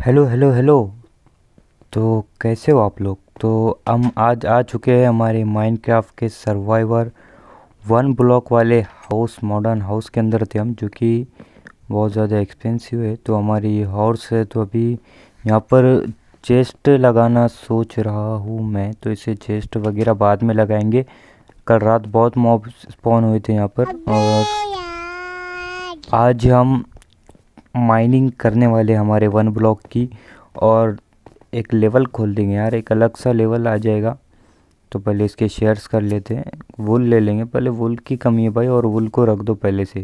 Hello hello hello. तो कैसे हो आप लोग? तो हम आज आ चुके हैं हमारे माइनक्राफ्ट के सर्वाइवर वन ब्लॉक वाले हाउस मॉडर्न हाउस के अंदर थे हम जो कि बहुत ज़्यादा एक्सपेंसिव है। तो हमारी हॉर्स है तो अभी यहाँ पर चेस्ट लगाना सोच रहा हूँ मैं। तो इसे चेस्ट वगैरह बाद में लगाएँगे। कल रात बहुत मॉब स्पॉन हुए थे यहाँ पर। और आज हम माइनिंग करने वाले हमारे वन ब्लॉक की और एक लेवल खोल देंगे यार, एक अलग सा लेवल आ जाएगा। तो पहले इसके शेयर्स कर लेते हैं वुल ले लेंगे। पहले वुल की कमी है भाई और वुल को रख दो पहले से,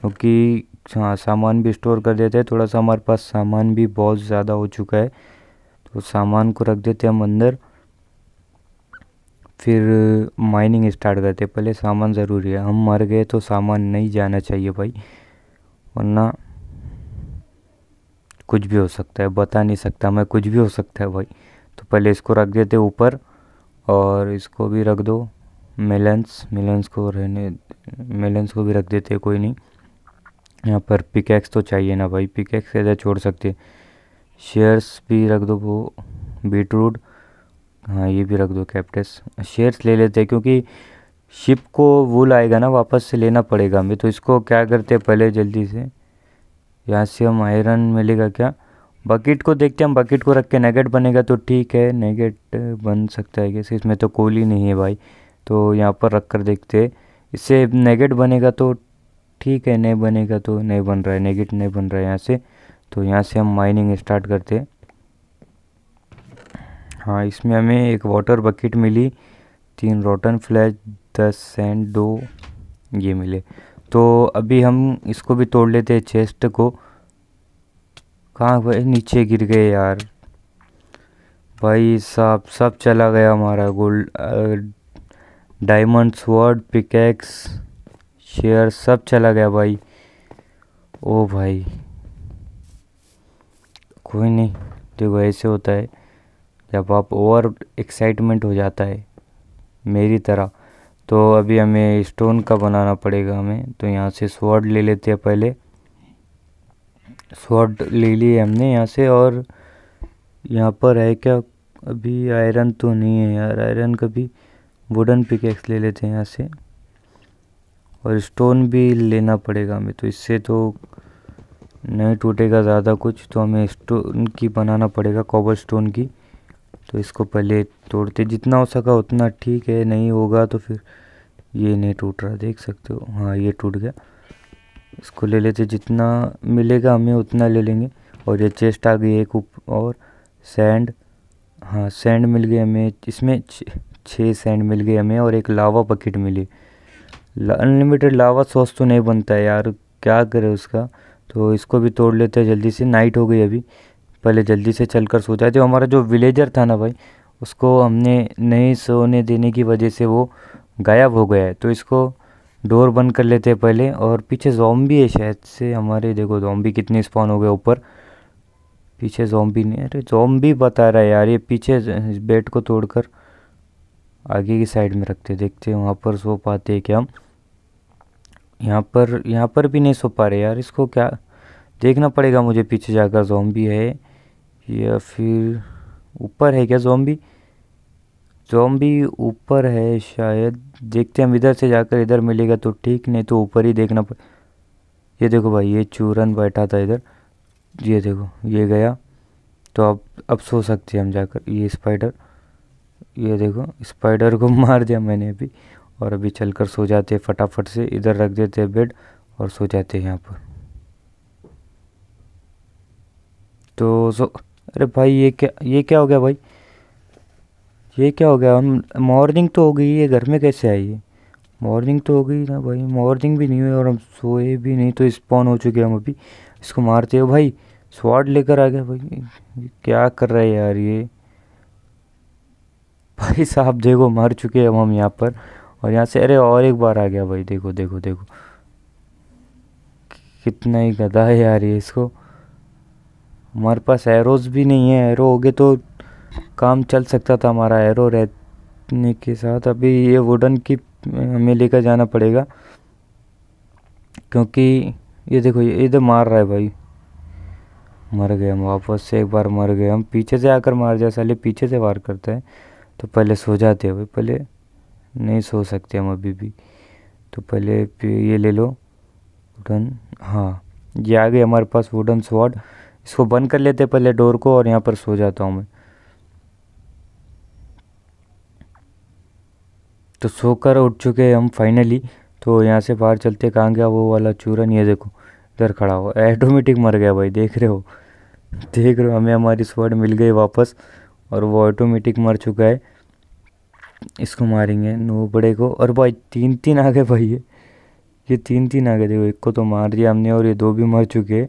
क्योंकि हाँ सामान भी स्टोर कर देते हैं। थोड़ा सा हमारे पास सामान भी बहुत ज़्यादा हो चुका है तो सामान को रख देते हैं हम अंदर। फिर माइनिंग स्टार्ट करते पहले सामान ज़रूरी है, हम मर गए तो सामान नहीं जाना चाहिए भाई, वरना कुछ भी हो सकता है, बता नहीं सकता मैं, कुछ भी हो सकता है भाई। तो पहले इसको रख देते ऊपर और इसको भी रख दो। मेलन्स मेलन्स को रहने मेलन्स को भी रख देते, कोई नहीं। यहाँ पर पिकैक्स तो चाहिए ना भाई पिकैक्स कैसे छोड़ सकते। शेयर्स भी रख दो वो बीटरूट हाँ ये भी रख दो कैप्टस शेयर्स ले लेते हैं, क्योंकि शिप को वूल आएगा ना, वापस से लेना पड़ेगा। हमें तो इसको क्या करते पहले जल्दी से यहाँ से हम आयरन मिलेगा क्या? बकेट को देखते हैं, हम बकेट को रख के नेगेट बनेगा तो ठीक है नेगेट बन सकता है कैसे? इसमें तो कोल ही नहीं है भाई। तो यहाँ पर रख कर देखते इससे नेगेट बनेगा तो ठीक है, नहीं बनेगा तो नहीं बन रहा है नेगेट नहीं बन रहा है यहाँ से। तो यहाँ से हम माइनिंग स्टार्ट करते हैं। हाँ इसमें हमें एक वाटर बकेट मिली, तीन रोटन फ्लैश दस सेंट दो ये मिले। तो अभी हम इसको भी तोड़ लेते हैं चेस्ट को। कहाँ भाई? नीचे गिर गए यार। भाई साहब, सब चला गया हमारा gold diamond sword pickaxe shear सब चला गया भाई। ओ भाई। कोई नहीं, देखो ऐसे होता है। जब आप ओवर एक्साइटमेंट हो जाता है, मेरी तरह। तो अभी हमें स्टोन का बनाना पड़ेगा हमें। तो यहाँ से स्वॉर्ड ले लेते हैं पहले। स्वॉर्ड ले लिए हमने यहाँ से और यहाँ पर है क्या? अभी आयरन तो नहीं है यार। आयरन का भी वुडन पिकेक्स ले लेते हैं यहाँ से। और स्टोन भी लेना पड़ेगा हमें। तो इससे तो नहीं टूटेगा ज़्यादा कुछ। तो हमें स्टोन की बनाना पड़ेगा कॉबर स्टोन की। तो इसको पहले तोड़ते जितना हो सका उतना ठीक है। नहीं होगा तो फिर ये नहीं टूट रहा, देख सकते हो। हाँ ये टूट गया। इसको ले लेते, जितना मिलेगा हमें उतना ले लेंगे। और ये चेस्ट आ गई एक और सैंड हाँ सैंड मिल गई हमें। इसमें छः सैंड मिल गए हमें और एक लावा बकेट मिली। अनलिमिटेड लावा सॉस तो नहीं बनता है यार, क्या करे उसका? तो इसको भी तोड़ लेते हैं जल्दी से। नाइट हो गई अभी। पहले जल्दी से चल कर सो जाए। तो हमारा जो विलेजर था ना भाई, उसको हमने नहीं सोने देने की वजह से वो गायब हो गया है। तो इसको डोर बंद कर लेते हैं पहले और पीछे जॉम्बी है शायद से हमारे। देखो जॉम्बी कितने स्पॉन हो गए ऊपर। पीछे जॉम्बी नहीं, अरे जॉम्बी बता रहा है यार, ये पीछे इस बेड को तोड़कर आगे की साइड में रखते देखते हैं वहाँ पर सो पाते हैं क्या हम। यहाँ पर यहाँ पर भी नहीं सो पा रहे यार, इसको क्या देखना पड़ेगा मुझे पीछे जाकर। जॉम्बी है या फिर ऊपर है क्या जोम्बी जोम्बी ऊपर है शायद। देखते हैं, हम इधर से जाकर इधर मिलेगा तो ठीक, नहीं तो ऊपर ही देखना पड़। ये देखो भाई, ये चूरन बैठा था इधर। ये देखो, ये गया। तो अब अब सो सकते हैं हम जाकर। ये स्पाइडर ये देखो स्पाइडर को मार दिया मैंने अभी। और अभी चलकर सो जाते हैं फटाफट से। इधर रख देते हैं बेड और सो जाते हैं यहाँ पर। तो सो, अरे भाई, ये क्या ये क्या हो गया भाई? ये क्या हो गया? मॉर्निंग तो हो गई ये घर में कैसे आई? है मॉर्निंग तो हो गई ना भाई मॉर्निंग भी नहीं हुई और हम सोए भी नहीं तो स्पॉन हो चुके हम अभी। इसको मारते हो भाई? स्वाड लेकर आ गया भाई। क्या कर रहे हैं यार ये? भाई साहब, देखो, मर चुके हैं हम यहाँ पर। और यहाँ से, अरे और एक बार आ गया भाई। देखो देखो देखो। कितना ही गधा है यार ये इसको। हमारे पास एरोज भी नहीं है। एरो हो गए तो काम चल सकता था हमारा एरो रहने के साथ। अभी ये वुडन की हमें लेकर जाना पड़ेगा। क्योंकि ये देखो, ये इधर मार रहा है भाई। मर गए हम वापस से, एक बार मर गए हम। पीछे से आकर मार जाए साले पीछे से वार करता है तो पहले सो जाते हैं भाई। पहले नहीं सो सकते हम अभी भी। तो पहले ये ले लो। वुडन हाँ। ये आ गए हमारे पास वुडन स्वॉर्ड इसको बंद कर लेते पहले डोर को और यहाँ पर सो जाता हूँ मैं। तो सोकर उठ चुके हैं हम फाइनली तो यहाँ से बाहर चलते कहाँ गया वो वाला चूरन? ये देखो, इधर खड़ा हो ऑटोमेटिक मर गया भाई, देख रहे हो? देख रहे हो, हमें हमारी स्वर्ड मिल गई वापस और वो ऑटोमेटिक मर चुका है। इसको मारेंगे नो बड़े को। और भाई तीन तीन आ गए भाई। ये ये तीन तीन आ गए। देखो, एक को तो मार दिया हमने और ये दो भी मर चुके हैं।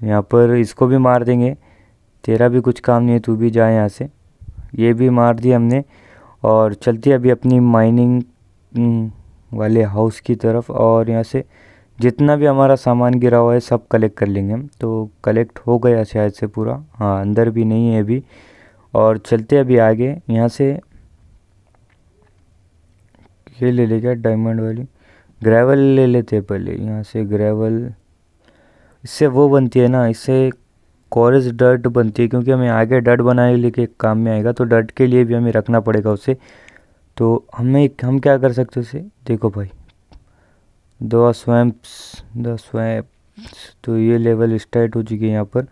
तो यहाँ पर इसको भी मार देंगे। तेरा भी कुछ काम नहीं है, तू भी जाए यहाँ से। ये भी मार दिया हमने। और चलती है अभी अपनी माइनिंग हम्म, वाले हाउस की तरफ़ और यहाँ से जितना भी हमारा सामान गिरा हुआ है सब कलेक्ट कर लेंगे हम। तो कलेक्ट हो गया शायद से पूरा। हाँ अंदर भी नहीं है अभी। और चलते अभी आगे। यहाँ से ये ले ले क्या डायमंड वाली? ग्रेवल ले लेते पहले। यहाँ से ग्रेवल इससे वो बनती है ना इससे कॉरेज डर्ट बनती है, क्योंकि हमें आगे डर्ट बनाने के लिए काम में आएगा तो डर्ट के लिए भी हमें रखना पड़ेगा उसे। तो हमें हम क्या कर सकते उसे? देखो भाई, दो स्वैम्प्स द स्वैम्प्स तो ये लेवल स्टार्ट हो चुकी है यहाँ पर,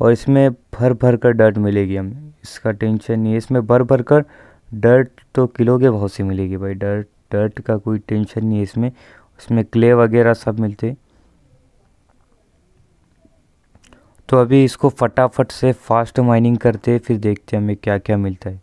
और इसमें भर भर कर डर्ट मिलेगी हमें। इसका टेंशन नहीं है, इसमें भर भर कर डर्ट तो किलो के भाव से मिलेगी भाई, डर्ट डर्ट का कोई टेंशन नहीं है इसमें। इसमें क्ले वगैरह सब मिलते तो अभी इसको फटाफट से फास्ट माइनिंग करते हैं, फिर देखते हैं हमें क्या क्या मिलता है।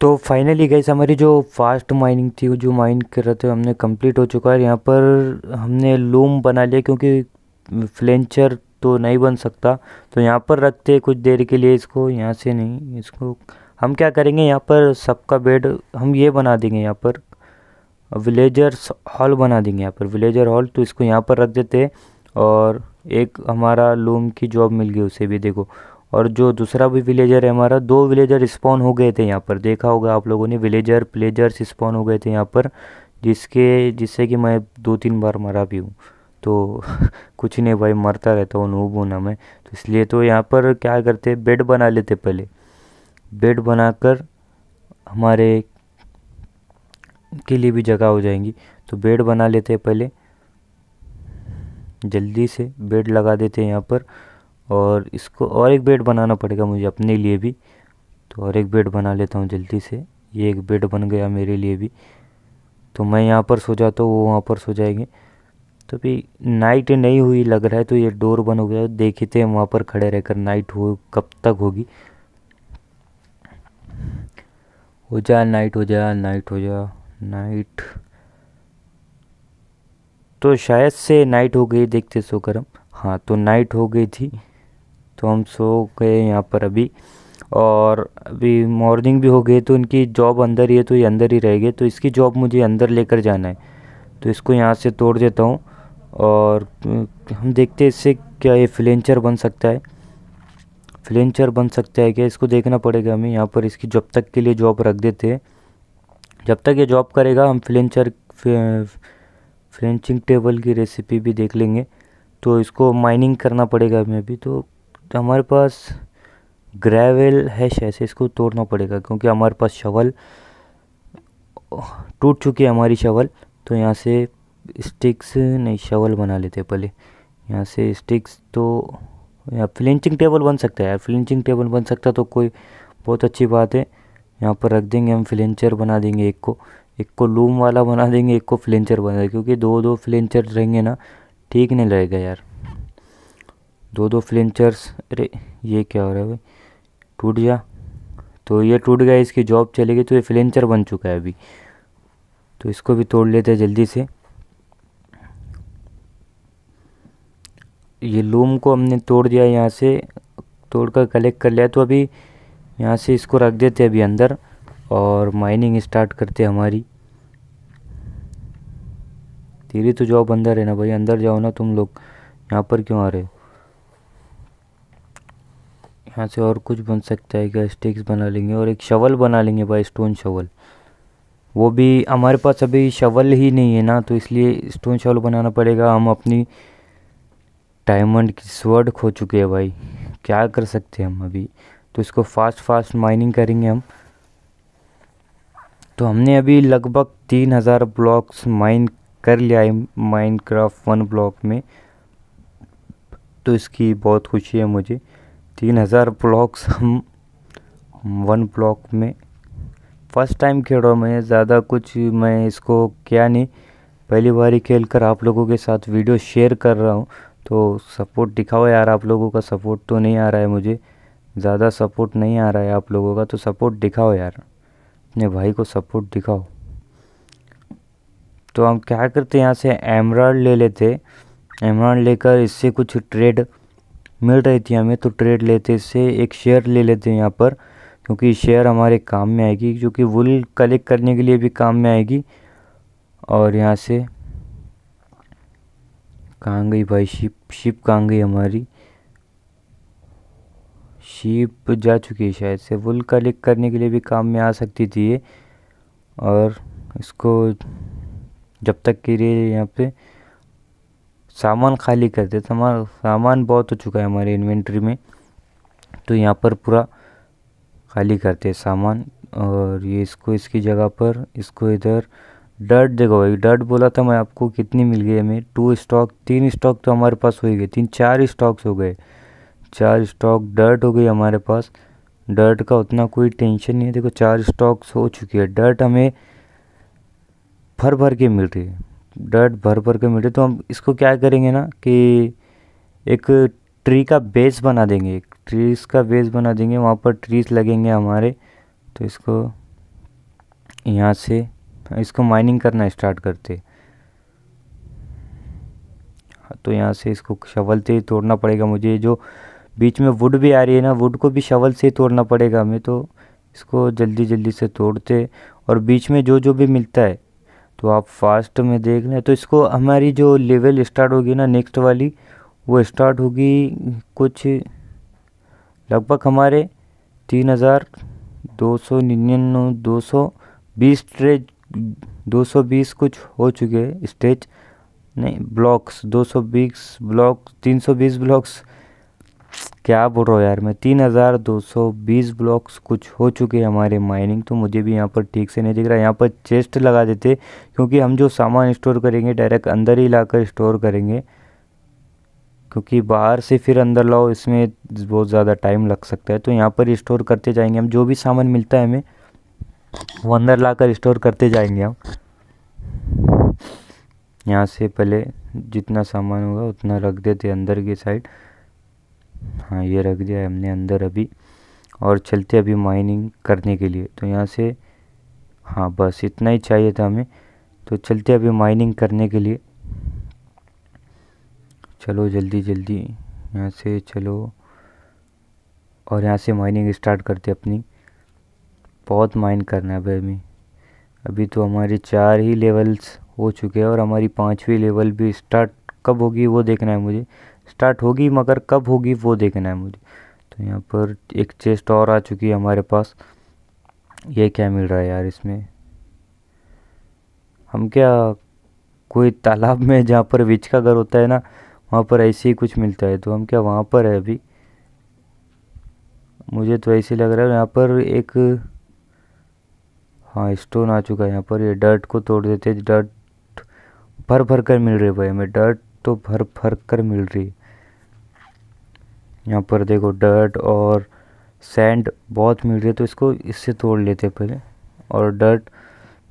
तो फाइनली गई हमारी जो फास्ट माइनिंग थी, जो माइन कर रहे थे, हमने कंप्लीट हो चुका है। यहाँ पर हमने लूम बना लिया क्योंकि फ्लेंचर तो नहीं बन सकता। तो यहाँ पर रखते कुछ देर के लिए इसको, यहाँ से नहीं, इसको हम क्या करेंगे? यहाँ पर सबका बेड हम ये बना देंगे यहाँ पर। विलेजर्स हॉल बना देंगे यहाँ पर। विलेजर हॉल तो इसको यहाँ पर रख देते और एक हमारा लूम की जॉब मिल गई उसे भी, देखो। और जो दूसरा भी विलेजर है हमारा, दो विलेजर स्पॉन हो गए थे यहाँ पर। देखा होगा आप लोगों ने विलेजर प्लेजर्स स्पॉन हो गए थे यहाँ पर, जिसके, जिससे कि मैं दो तीन बार मरा भी हूँ। तो कुछ नहीं भाई, मरता रहता हूँ नूब हूँ ना मैं। तो इसलिए तो यहाँ पर क्या करते बेड बना लेते पहले। बेड बनाकर हमारे के लिए भी जगह हो जाएँगी। तो बेड बना लेते पहले। जल्दी से बेड लगा देते हैं यहाँ पर। और इसको और एक बेड बनाना पड़ेगा मुझे अपने लिए भी। तो और एक बेड बना लेता हूँ जल्दी से। ये एक बेड बन गया मेरे लिए भी। तो मैं यहाँ पर सो जाता हूँ, वो वहाँ पर सो जाएँगे। तो भी नाइट नहीं हुई लग रहा है तो ये डोर बन हो गया। देखे थे वहाँ पर खड़े रहकर नाइट हो, कब तक होगी। हो जा नाइट हो जा नाइट हो जा नाइट तो शायद से नाइट हो गई, देखते सो कर हम हाँ तो नाइट हो गई थी। तो हम सो गए यहाँ पर अभी। और अभी मॉर्निंग भी हो गई तो इनकी जॉब अंदर ही है तो ये अंदर ही रहेगी तो इसकी जॉब मुझे अंदर लेकर जाना है। तो इसको यहाँ से तोड़ देता हूँ। और हम देखते हैं इससे क्या ये फ्लेंचर बन सकता है। फ्लेंचर बन सकता है क्या? इसको देखना पड़ेगा हमें। यहाँ पर इसकी जब तक के लिए जॉब रख देते हैं। जब तक ये जॉब करेगा, हम फ्लेंचर फ्रेंचिंग टेबल की रेसिपी भी देख लेंगे। तो इसको माइनिंग करना पड़ेगा हमें अभी। तो हमारे पास ग्रेवल है ऐसे इसको तोड़ना पड़ेगा, क्योंकि हमारे पास शवल टूट चुकी है हमारी शवल तो यहाँ से स्टिक्स नहीं शवल बना लेते पहले। यहाँ से स्टिक्स तो यहाँ फ्लिंचिंग टेबल बन सकता है यार फ्लिंचिंग टेबल बन सकता तो कोई बहुत अच्छी बात है। यहाँ पर रख देंगे हम फ्लेंचर बना देंगे एक को एक को लूम वाला बना देंगे, एक को फ्लेंचर बना देंगे, क्योंकि दो दो फ्लेंचर रहेंगे ना, ठीक नहीं लगेगा यार। दो दो फ्लेंचर्स अरे, ये क्या हो रहा है भाई? टूट जा। तो ये टूट गया, इसकी जॉब चली चलेगी तो ये फ्लेंचर बन चुका है अभी। तो इसको भी तोड़ लेते हैं जल्दी से। ये लूम को हमने तोड़ दिया यहाँ से तोड़ कर कलेक्ट कर लिया। तो अभी यहाँ से इसको रख देते अभी अंदर, और माइनिंग स्टार्ट करते हमारी। तेरी तो जॉब अंदर है ना भाई, अंदर जाओ ना तुम लोग। यहाँ पर क्यों आ रहे हो? यहाँ से और कुछ बन सकता है क्या? स्टिक्स बना लेंगे और एक शवल बना लेंगे भाई, स्टोन शवल। वो भी हमारे पास अभी शवल ही नहीं है ना तो इसलिए स्टोन शवल बनाना पड़ेगा। हम अपनी डायमंड की स्वर्ड खो चुके हैं भाई। क्या कर सकते हैं हम अभी? तो इसको फास्ट फास्ट माइनिंग करेंगे हम। तो हमने अभी लगभग तीन हज़ार ब्लॉक्स माइन कर लिया है माइन क्राफ्ट वन ब्लॉक में। तो इसकी बहुत खुशी है मुझे। तीन हज़ार ब्लॉक्स हम वन ब्लॉक में। फ़र्स्ट टाइम खेल रहा हूँ मैं, ज़्यादा कुछ मैं इसको क्या नहीं। पहली बार ही खेल कर आप लोगों के साथ वीडियो शेयर कर रहा हूँ। तो सपोर्ट दिखाओ यार, आप लोगों का सपोर्ट तो नहीं आ रहा है मुझे। ज़्यादा सपोर्ट नहीं आ रहा है आप लोगों का तो सपोर्ट दिखाओ यार। अपने भाई को सपोर्ट दिखाओ। तो हम क्या करते यहाँ से एमराल्ड ले लेते एमराल्ड लेकर इससे कुछ ट्रेड मिल रही थी हमें तो ट्रेड लेते इससे एक शेयर ले लेते हैं यहाँ पर, क्योंकि शेयर हमारे काम में आएगी, क्योंकि वुल कलेक्ट करने के लिए भी काम में आएगी। और यहाँ से कहाँ गई भाई? शिप शिप कहाँ गई हमारी? शीप जा चुकी है शायद से। वुल कलेक्ट करने के लिए भी काम में आ सकती थी ये। और इसको जब तक के लिए यहाँ पे सामान खाली कर देते हमारा सामान बहुत हो चुका है हमारे इन्वेंट्री में। तो यहाँ पर पूरा खाली करते हैं सामान और ये इसको इसकी जगह पर, इसको इधर डर्ट देखो भाई। डर्ट बोला था मैं आपको कितनी मिल गई हमें? टू स्टॉक, तीन स्टॉक तो हमारे पास ही गए। तीन, चार स्टॉक्स हो गए। चार स्टॉक डर्ट हो गई हमारे पास। डर्ट का उतना कोई टेंशन नहीं है। देखो चार स्टॉक्स हो चुकी है। डर्ट हमें भर भर के मिल रही है। डर्ट भर भर के मिल है तो हम इसको क्या करेंगे ना कि एक ट्री का बेस बना देंगे, एक ट्रीज का बेस बना देंगे, वहाँ पर ट्रीज लगेंगे हमारे तो इसको यहाँ से, इसको माइनिंग करना स्टार्ट करते। तो यहाँ से इसको शवल से ही तोड़ना पड़ेगा मुझे, जो बीच में वुड भी आ रही है ना, वुड को भी शवल से ही तोड़ना पड़ेगा हमें तो इसको जल्दी जल्दी से तोड़ते, और बीच में जो जो भी मिलता है तो आप फास्ट में देख लें तो इसको हमारी जो लेवल स्टार्ट होगी ना नेक्स्ट वाली, वो स्टार्ट होगी कुछ लगभग हमारे तीन हज़ार दो सौ निन्यानवे, दो सौ बीस स्टेज दो सौ बीस कुछ हो चुके हैं स्टेज नहीं ब्लॉक्स दो सौ बीस ब्लॉक तीन सौ बीस ब्लॉक्स क्या बोल रहा हूँ यार? मैं तीन हज़ार दो सौ बीस ब्लॉक्स कुछ हो चुके हैं हमारे माइनिंग तो मुझे भी यहाँ पर ठीक से नहीं दिख रहा। है यहाँ पर चेस्ट लगा देते, क्योंकि हम जो सामान स्टोर करेंगे, डायरेक्ट अंदर ही लाकर स्टोर करेंगे, क्योंकि बाहर से फिर अंदर लाओ, इसमें बहुत ज़्यादा टाइम लग सकता है। तो यहाँ पर स्टोर करते जाएँगे हम, जो भी सामान मिलता है हमें, वो अंदर ला कर स्टोर करते जाएँगे हम। यहाँ से पहले जितना सामान होगा, उतना रख देते अंदर की साइड। हाँ ये रख दिया है हमने अंदर अभी। और चलते अभी माइनिंग करने के लिए। तो यहाँ से हाँ बस इतना ही चाहिए था हमें। तो चलते अभी माइनिंग करने के लिए। चलो, जल्दी जल्दी। यहाँ से चलो। और यहाँ से माइनिंग स्टार्ट करते अपनी। बहुत माइन करना है अभी अभी तो हमारे चार ही लेवल्स हो चुके हैं और हमारी पांचवी लेवल भी स्टार्ट कब होगी वो देखना है मुझे। स्टार्ट होगी, मगर कब होगी वो देखना है मुझे। तो यहाँ पर एक चेस्ट और आ चुकी है हमारे पास। ये क्या मिल रहा है यार इसमें? हम क्या कोई तालाब में जहाँ पर विच का घर होता है ना, वहाँ पर ऐसे ही कुछ मिलता है? तो हम क्या वहाँ पर है अभी? मुझे तो ऐसे लग रहा है यहाँ पर एक हाँ स्टोन आ चुका है यहाँ पर। ये डर्ट को तोड़ देते हैं। डर्ट भर भर कर मिल रही है भाई हमें। डर्ट तो भर भर कर मिल रही है। यहाँ पर देखो डर्ट और सैंड बहुत मिल रही है तो इसको इससे तोड़ लेते हैं पहले। और डर्ट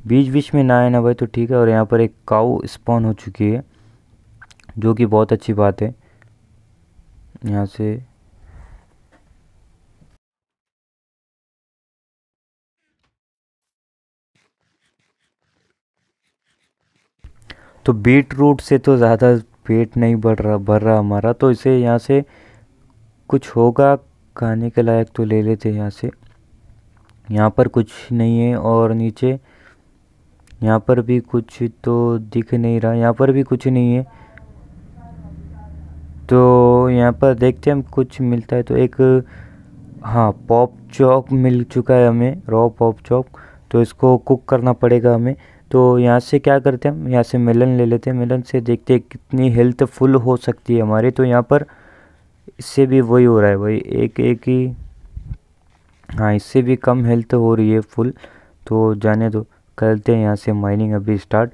बीच बीच में ना आए ना भाई तो ठीक है। और यहाँ पर एक काऊ स्पॉन हो चुकी है, जो कि बहुत अच्छी बात है। यहाँ से तो बीट रूट से तो ज़्यादा पेट नहीं बढ़ रहा, भर रहा हमारा तो इसे यहाँ से कुछ होगा, खाने के लायक तो ले लेते यहाँ से। यहाँ पर कुछ नहीं है और नीचे यहाँ पर भी कुछ तो दिख नहीं रहा। यहाँ पर भी कुछ नहीं है। तो यहाँ पर देखते हैं हम कुछ मिलता है तो एक हाँ पॉप चौक मिल चुका है हमें रॉ पॉप चौक तो इसको कुक करना पड़ेगा हमें। तो यहाँ से क्या करते हैं हम? यहाँ से मेलन ले लेते हैं। मेलन से देखते हैं कितनी हेल्थ फुल हो सकती है हमारी। तो यहाँ पर इससे भी वही हो रहा है वही एक एक ही हाँ इससे भी कम हेल्थ हो रही है फुल तो जाने दो। करते हैं यहाँ से माइनिंग अभी स्टार्ट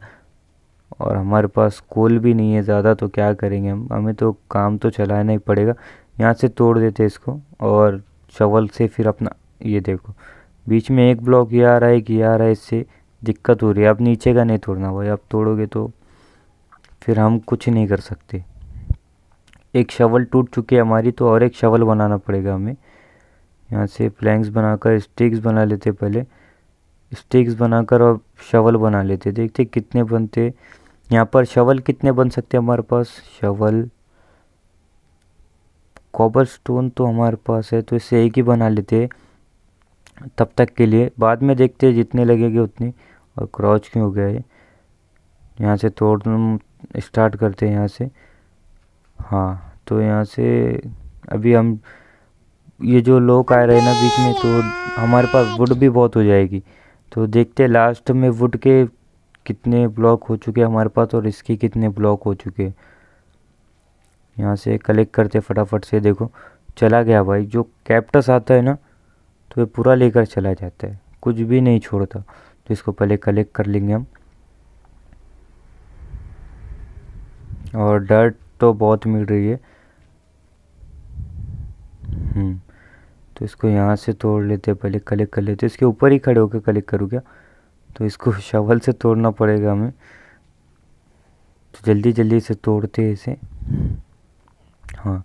और हमारे पास कोल भी नहीं है ज़्यादा तो क्या करेंगे हम? हमें तो काम तो चलाना ही पड़ेगा। यहाँ से तोड़ देते इसको, और शवल से फिर अपना, ये देखो। बीच में एक ब्लॉक ये आ रहा है कि ये आ रहा है, इससे दिक्कत हो रही है। अब नीचे का नहीं तोड़ना भाई, अब तोड़ोगे तो फिर हम कुछ नहीं कर सकते। एक शवल टूट चुकी है हमारी तो और एक शवल बनाना पड़ेगा हमें। यहाँ से प्लैंक्स बनाकर स्टिक्स बना लेते पहले। स्टिक्स बनाकर और शवल बना लेते देखते कितने बनते यहाँ पर शवल कितने बन सकते हैं हमारे पास? शवल। कॉबर स्टोन तो हमारे पास है तो इससे एक ही बना लेते तब तक के लिए। बाद में देखते हैं जितने लगेंगे उतने। और क्रॉच क्यों हो गया है यहाँ से तोड़ स्टार्ट करते हैं यहाँ से। हाँ तो यहाँ से अभी हम, ये जो लोग आ रहे हैं ना बीच में तो हमारे पास वुड भी बहुत हो जाएगी। तो देखते हैं लास्ट में वुड के कितने ब्लॉक हो चुके हैं हमारे पास और इसके कितने ब्लॉक हो चुके हैं। यहाँ से कलेक्ट करते फटाफट से, देखो, चला गया भाई। जो कैप्टस आता है ना तो ये पूरा लेकर चला जाता है, कुछ भी नहीं छोड़ता। तो इसको पहले कलेक्ट कर लेंगे हम। और डर्ट तो बहुत मिल रही है। हम्म, तो इसको यहाँ से तोड़ लेते पहले कलेक्ट कर लेते इसके ऊपर ही खड़े होकर कलेक्ट करूँ क्या? तो इसको शवल से तोड़ना पड़ेगा हमें। तो जल्दी जल्दी से तोड़ते हैं इसे। हाँ।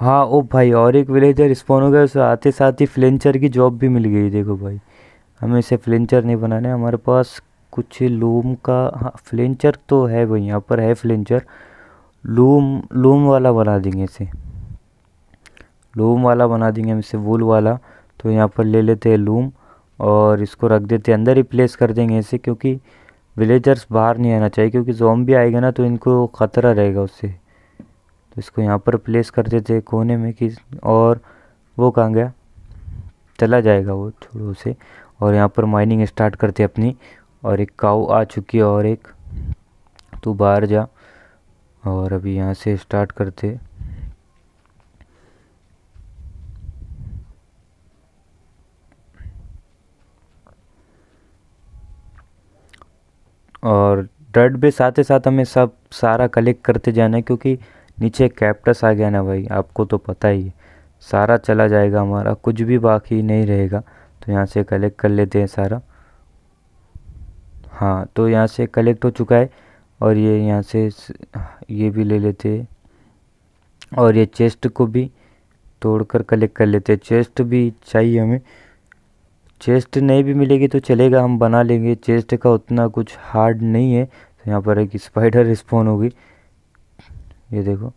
हाँ ओ भाई और एक विलेजर स्पॉन हो गया। उसे आते साथ ही फ्लेंचर की जॉब भी मिल गई। देखो भाई हमें इसे फ्लेंचर नहीं बनाना है। हमारे पास कुछ लूम का हाँ फ्लेंचर तो है भाई यहाँ पर है फ्लेंचर लूम लूम वाला बना देंगे इसे। लूम वाला बना देंगे हम इसे, वूल वाला। तो यहाँ पर ले लेते हैं लूम और इसको रख देते हैं। अंदर ही प्लेस कर देंगे इसे क्योंकि विलेजर्स बाहर नहीं आना चाहिए, क्योंकि जोम भी आएगा ना तो इनको ख़तरा रहेगा उससे। तो इसको यहाँ पर प्लेस कर देते हैं कोने में कि और वो कहाँ गया? चला जाएगा वो छोड़ो उसे। और यहाँ पर माइनिंग स्टार्ट करते अपनी। और एक काऊ आ चुकी है और एक, तू बाहर जा। और अभी यहाँ से स्टार्ट करते और डर्ट भी साथ ही साथ हमें सब सारा कलेक्ट करते जाना है, क्योंकि नीचे कैप्टस आ गया ना भाई, आपको तो पता ही है। सारा चला जाएगा हमारा, कुछ भी बाकी नहीं रहेगा। तो यहाँ से कलेक्ट कर लेते हैं सारा। हाँ तो यहाँ से कलेक्ट हो चुका है। और ये यहाँ से ये भी ले लेते। और ये चेस्ट को भी तोड़कर कलेक्ट कर लेते। हैं चेस्ट भी चाहिए हमें। चेस्ट नहीं भी मिलेगी तो चलेगा, हम बना लेंगे। चेस्ट का उतना कुछ हार्ड नहीं है। तो यहाँ पर एक स्पाइडर रिस्पॉन होगी ये देखो,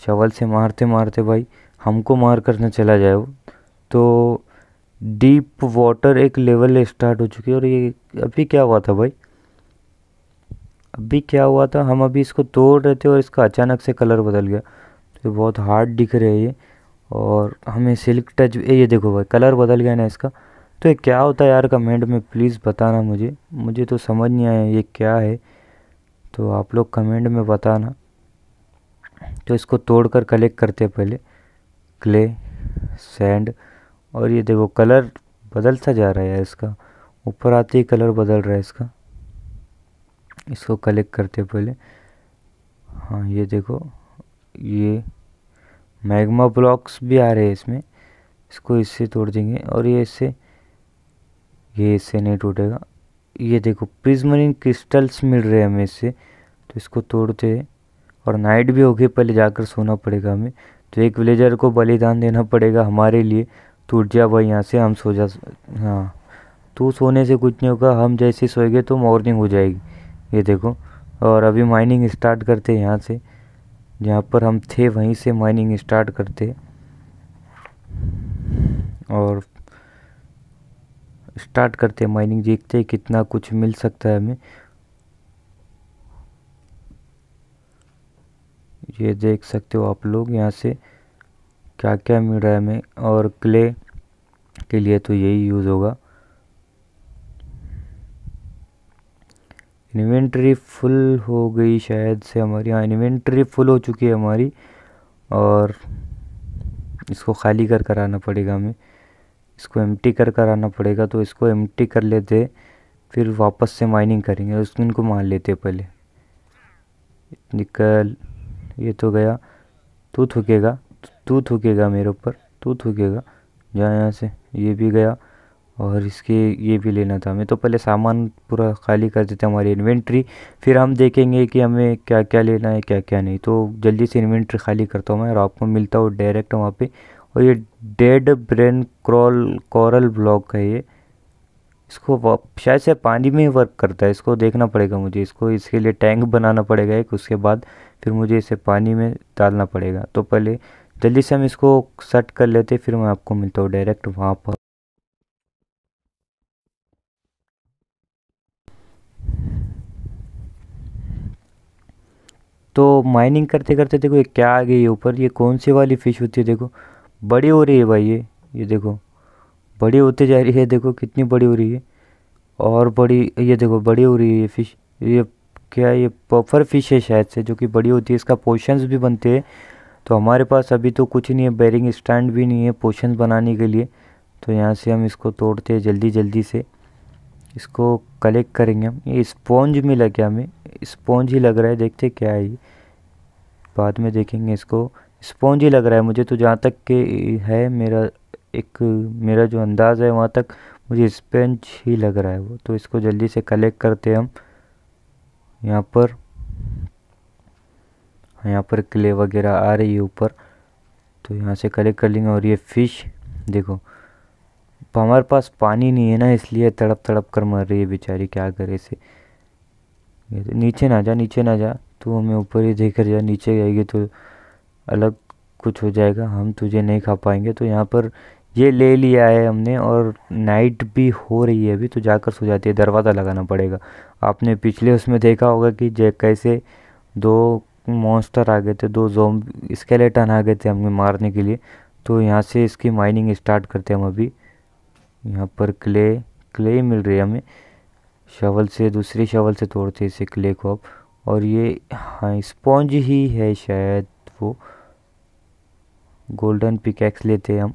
शवल से मारते मारते भाई, हमको मार कर न चला जाए वो। तो डीप वाटर एक लेवल स्टार्ट हो चुकी है और ये अभी क्या हुआ था भाई? अभी क्या हुआ था, हम अभी इसको तोड़ रहे थे और इसका अचानक से कलर बदल गया। तो बहुत हार्ड दिख रहे है ये। और हमें सिल्क टच ये देखो भाई, कलर बदल गया ना इसका। तो ये क्या होता है यार कमेंट में प्लीज़ बताना मुझे। मुझे तो समझ नहीं आया ये क्या है। तो आप लोग कमेंट में बताना। तो इसको तोड़ कर कलेक्ट करते पहले। क्ले सैंड और ये देखो कलर बदल सा जा रहा है इसका। ऊपर आते ही कलर बदल रहा है इसका। इसको कलेक्ट करते पहले। हाँ ये देखो, ये मैग्मा ब्लॉक्स भी आ रहे हैं इसमें। इसको इससे तोड़ देंगे और ये इससे ये इससे नहीं टूटेगा। ये देखो प्रिज्मरिन क्रिस्टल्स मिल रहे हैं हमें इससे। तो इसको तोड़ते और नाइट भी होगी पहले जाकर सोना पड़ेगा हमें। तो एक विलेजर को बलिदान देना पड़ेगा हमारे लिए। टूट जा भाई, यहाँ से हम सो जा हाँ। तो सोने से कुछ नहीं होगा, हम जैसे सोएँगे तो मॉर्निंग हो जाएगी। ये देखो। और अभी माइनिंग स्टार्ट करते हैं यहाँ से। जहाँ पर हम थे, वहीं से माइनिंग स्टार्ट करते और स्टार्ट करते माइनिंग देखते कितना कुछ मिल सकता है हमें। ये देख सकते हो आप लोग यहाँ से क्या क्या मिल रहा है हमें। और क्ले के लिए तो यही यूज़ होगा। इन्वेंट्री फुल हो गई शायद से हमारी। यहाँ इन्वेंट्री फुल हो चुकी है हमारी और इसको खाली कर कर आना पड़ेगा हमें। इसको एम्प्टी कर कर आना पड़ेगा तो इसको एम्प्टी कर लेते, फिर वापस से माइनिंग करेंगे। उसको इनको मान लेते पहले। निकल, ये तो गया। तू थूकेगा तू थूकेगा मेरे ऊपर, तू थूकेगा। जा यहाँ से, ये भी गया। और इसके ये भी लेना था हमें। तो पहले सामान पूरा खाली कर देते हमारी इन्वेंट्री। फिर हम देखेंगे कि हमें क्या क्या लेना है क्या क्या नहीं। तो जल्दी से इन्वेंट्री खाली करता हूँ मैं और आपको मिलता हूँ डायरेक्ट वहाँ पे। और ये dead brain crawl coral block है ये। इसको शायद से पानी में वर्क करता है। इसको देखना पड़ेगा मुझे। इसको इसके लिए टैंक बनाना पड़ेगा एक, उसके बाद फिर मुझे इसे पानी में डालना पड़ेगा। तो पहले जल्दी से हम इसको सेट कर लेते फिर मैं आपको मिलता हूँ डायरेक्ट वहाँ पर। तो माइनिंग करते करते देखो ये क्या आ गई है ऊपर? ये कौन सी वाली फ़िश होती है देखो? बड़ी हो रही है भाई ये ये देखो। बड़ी होती जा रही है देखो, कितनी बड़ी हो रही है। और बड़ी, ये देखो, बड़ी हो रही है ये फ़िश ये क्या ये पफर फ़िश है शायद से, जो कि बड़ी होती है। इसका पोशंस भी बनते हैं। तो हमारे पास अभी तो कुछ नहीं है बैरिंग स्टैंड भी नहीं है पोशंस बनाने के लिए। तो यहाँ से हम इसको तोड़ते हैं जल्दी जल्दी से। इसको कलेक्ट करेंगे हम। ये स्पॉन्ज मिला क्या हमें। स्पॉन्ज ही लग रहा है, देखते क्या है ये। बाद में देखेंगे इसको। स्पॉन्ज ही लग रहा है मुझे तो जहाँ तक के है मेरा एक, मेरा जो अंदाज़ है वहाँ तक मुझे स्पंज ही लग रहा है वो। तो इसको जल्दी से कलेक्ट करते हम। यहाँ पर यहाँ पर क्ले वगैरह आ रही है ऊपर। तो यहाँ से कलेक्ट कर लेंगे और ये फ़िश देखो। हमारे पास पानी नहीं है ना, इसलिए तड़प तड़प कर मर रही है बेचारी, क्या करे इसे? तो नीचे ना जा, नीचे ना जा। तू हमें ऊपर ही देख कर जा, नीचे जाएगी तो अलग कुछ हो जाएगा। हम तुझे नहीं खा पाएँगे। तो यहाँ पर ये ले लिया है हमने और नाइट भी हो रही है अभी तो जाकर सो जाती है। दरवाज़ा लगाना पड़ेगा। आपने पिछले उसमें देखा होगा कि जै कैसे दो मॉन्स्टर आ गए थे, दो जोम, स्केलेटन आ गए थे हमें मारने के लिए। तो यहाँ से इसकी माइनिंग स्टार्ट करते हैं हम अभी। यहाँ पर क्ले क्ले मिल रही है हमें। शवल से, दूसरी शवल से तोड़ते इसे क्ले को अब। और ये हाँ स्पॉन्ज ही है शायद वो। गोल्डन पिकैक्स लेते हैं हम।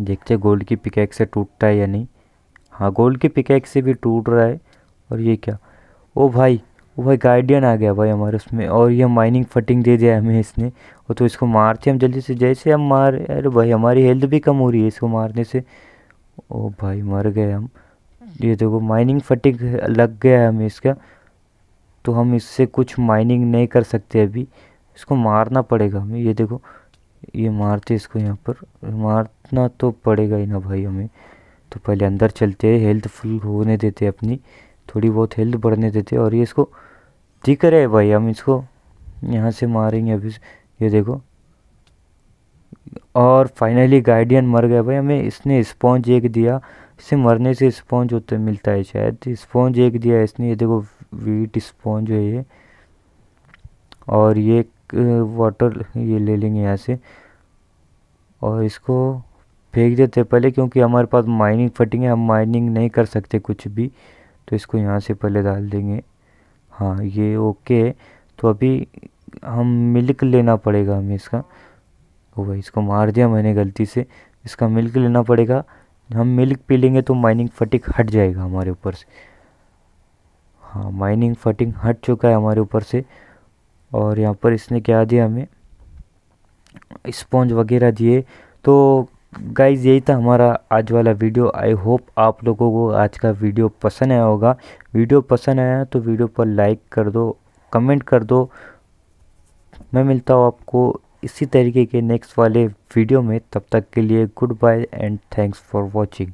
देखते हैं गोल्ड की पिकैक्स से टूटता है या नहीं। हाँ गोल्ड की पिकैक्स से भी टूट रहा है। और ये क्या? ओ भाई ओ भाई, गार्डियन आ गया भाई हमारे उसमें। और ये माइनिंग फटिंग दे दिया हमें इसने। और तो इसको मारते हम जल्दी से, जैसे हम मार, अरे भाई हमारी हेल्थ भी कम हो रही है इसको मारने से। ओ भाई मर गए हम। ये देखो माइनिंग फटिक लग गया है हमें इसका। तो हम इससे कुछ माइनिंग नहीं कर सकते अभी। इसको मारना पड़ेगा हमें। ये देखो, ये मारते इसको यहाँ पर। मारना तो पड़ेगा ही ना भाई हमें। तो पहले अंदर चलते हैं हेल्थ फुल होने देते अपनी। थोड़ी बहुत हेल्थ बढ़ने देते और ये इसको दिख रहे भाई, हम इसको यहाँ से मारेंगे अभी। ये देखो। और फाइनली गार्डियन मर गया भाई, हमें इसने स्पॉन्ज एक दिया। इसे मरने से स्पॉन्ज होता मिलता है शायद। स्पॉन्ज एक दिया इसने, ये देखो वीट स्पॉन्ज है ये। और ये वाटर ये ले लेंगे यहाँ से। और इसको फेंक देते पहले, क्योंकि हमारे पास माइनिंग फटिंग है, हम माइनिंग नहीं कर सकते कुछ भी। तो इसको यहाँ से पहले डाल देंगे। हाँ ये ओके तो अभी हम मिल्क लेना पड़ेगा हमें इसका। ओ भाई इसको मार दिया मैंने गलती से। इसका मिल्क लेना पड़ेगा। हम मिल्क पी लेंगे तो माइनिंग फटिक हट जाएगा हमारे ऊपर से। हाँ माइनिंग फटिंग हट चुका है हमारे ऊपर से। और यहाँ पर इसने क्या दिया हमें? स्पॉन्ज वगैरह दिए। तो गाइज़ यही था हमारा आज वाला वीडियो। आई होप आप लोगों को आज का वीडियो पसंद आया होगा। वीडियो पसंद आया तो वीडियो पर लाइक कर दो, कमेंट कर दो। मैं मिलता हूँ आपको इसी तरीके के नेक्स्ट वाले वीडियो में, तब तक के लिए goodbye and thanks for watching